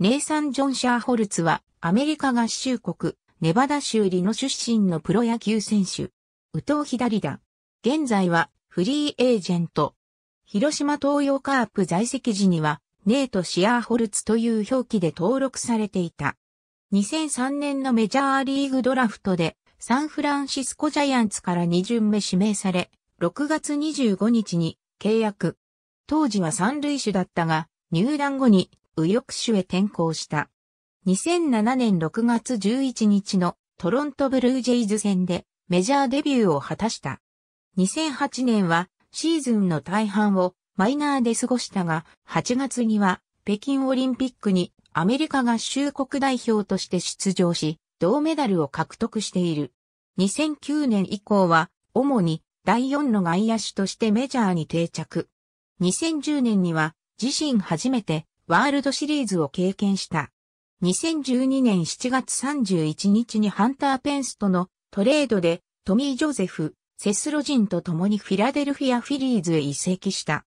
ネイサン・ジョン・シャーホルツはアメリカ合衆国、ネバダ州リノ出身のプロ野球選手。宇藤左だ。現在はフリーエージェント。広島東洋カープ在籍時にはネート・シアーホルツという表記で登録されていた。2003年のメジャーリーグドラフトでサンフランシスコジャイアンツから2巡目指名され、6月25日に契約。当時は三塁手だったが、入団後に右翼手へ転向した。2007年6月11日のトロントブルージェイズ戦でメジャーデビューを果たした。2008年はシーズンの大半をマイナーで過ごしたが、8月には北京オリンピックにアメリカ合衆国代表として出場し、銅メダルを獲得している。2009年以降は、主に第4の外野手としてメジャーに定着。2010年には自身初めてワールドシリーズを経験した。2012年7月31日にハンター・ペンスとのトレードでトミー・ジョゼフ、セスロジンと共にフィラデルフィア・フィリーズへ移籍した。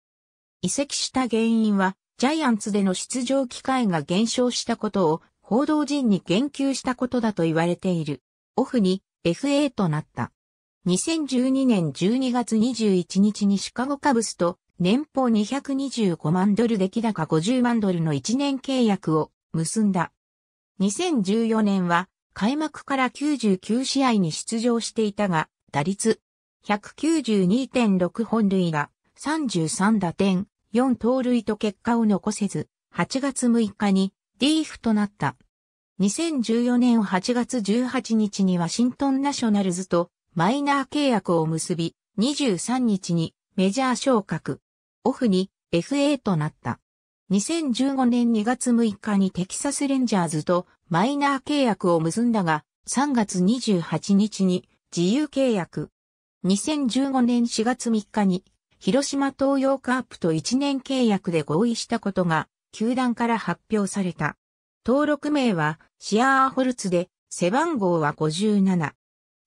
移籍した原因はジャイアンツでの出場機会が減少したことを報道陣に言及したことだと言われている。オフに FA となった。2012年12月21日にシカゴカブスと年俸225万ドルで木高50万ドルの1年契約を結んだ。2014年は開幕から99試合に出場していたが、打率192.6本塁打、33打点、4盗塁と結果を残せず、8月6日にディーフとなった。2014年8月18日にワシントンナショナルズとマイナー契約を結び、23日にメジャー昇格。オフに FA となった。2015年2月6日にテキサスレンジャーズとマイナー契約を結んだが、3月28日に自由契約。2015年4月3日に広島東洋カープと1年契約で合意したことが球団から発表された。登録名はシアーホルツで背番号は57。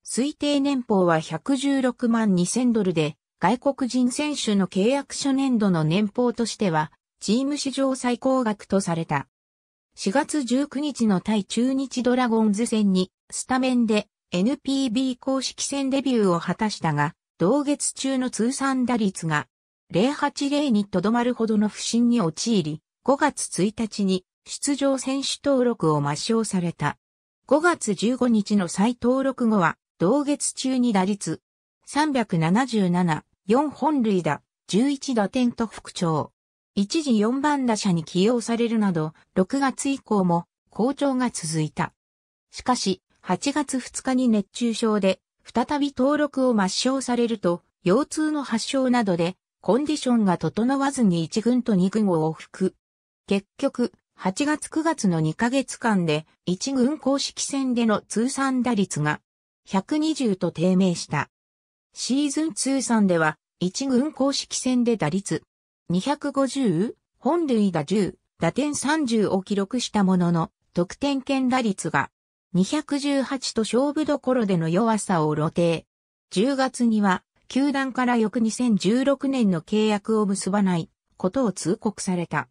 推定年俸は116万2000ドルで外国人選手の契約初年度の年俸としては、チーム史上最高額とされた。4月19日の対中日ドラゴンズ戦に、スタメンで NPB 公式戦デビューを果たしたが、同月中の通算打率が080にとどまるほどの不振に陥り、5月1日に出場選手登録を抹消された。5月15日の再登録後は、同月中に打率377、4本塁打、11打点と復調。一時4番打者に起用されるなど、6月以降も好調が続いた。しかし、8月2日に熱中症で、再び登録を抹消されると、腰痛の発症などで、コンディションが整わずに1軍と2軍を往復。結局、8月9月の2ヶ月間で、1軍公式戦での通算打率が、120と低迷した。シーズン通算では、一軍公式戦で打率250、本塁打10、打点30を記録したものの、得点圏打率が218と勝負どころでの弱さを露呈。10月には、球団から翌2016年の契約を結ばないことを通告された。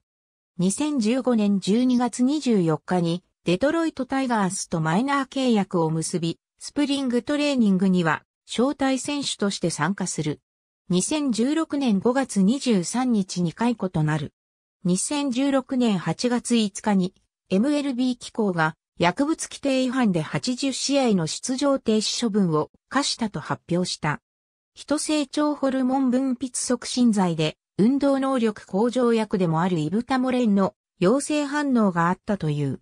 2015年12月24日にデトロイトタイガースとマイナー契約を結び、スプリングトレーニングには招待選手として参加する。2016年5月23日に解雇となる。2016年8月5日に MLB 機構が薬物規定違反で80試合の出場停止処分を課したと発表した。人成長ホルモン分泌促進剤で運動能力向上薬でもあるイブタモレンの陽性反応があったという。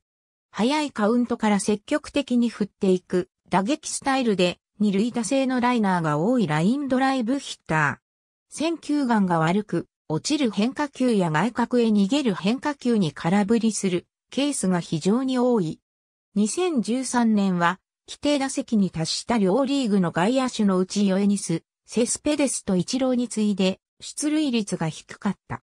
早いカウントから積極的に振っていく打撃スタイルで二塁打製のライナーが多いラインドライブヒッター。選球眼が悪く、落ちる変化球や外角へ逃げる変化球に空振りするケースが非常に多い。2013年は、規定打席に達した両リーグの外野手のうちヨエニス、セスペデスとイチローに次いで、出塁率が低かった。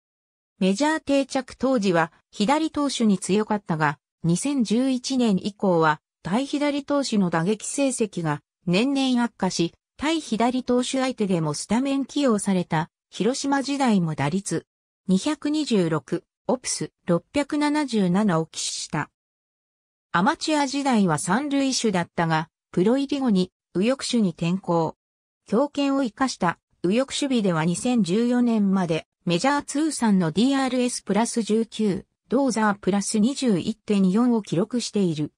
メジャー定着当時は左投手に強かったが、2011年以降は対左投手の打撃成績が年々悪化し、対左投手相手でもスタメン起用された広島時代も打率226オプス677を騎士した。アマチュア時代は三塁手だったが、プロ入り後に右翼手に転向。強肩を生かした右翼守備では2014年までメジャー通算の DRS プラス19、ドーザープラス21.4を記録している。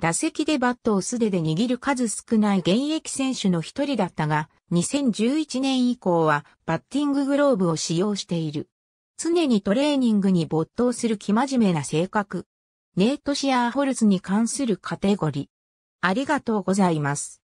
打席でバットを素手で握る数少ない現役選手の一人だったが、2011年以降はバッティンググローブを使用している。常にトレーニングに没頭する生真面目な性格。ネートシアーホルツに関するカテゴリー。ありがとうございます。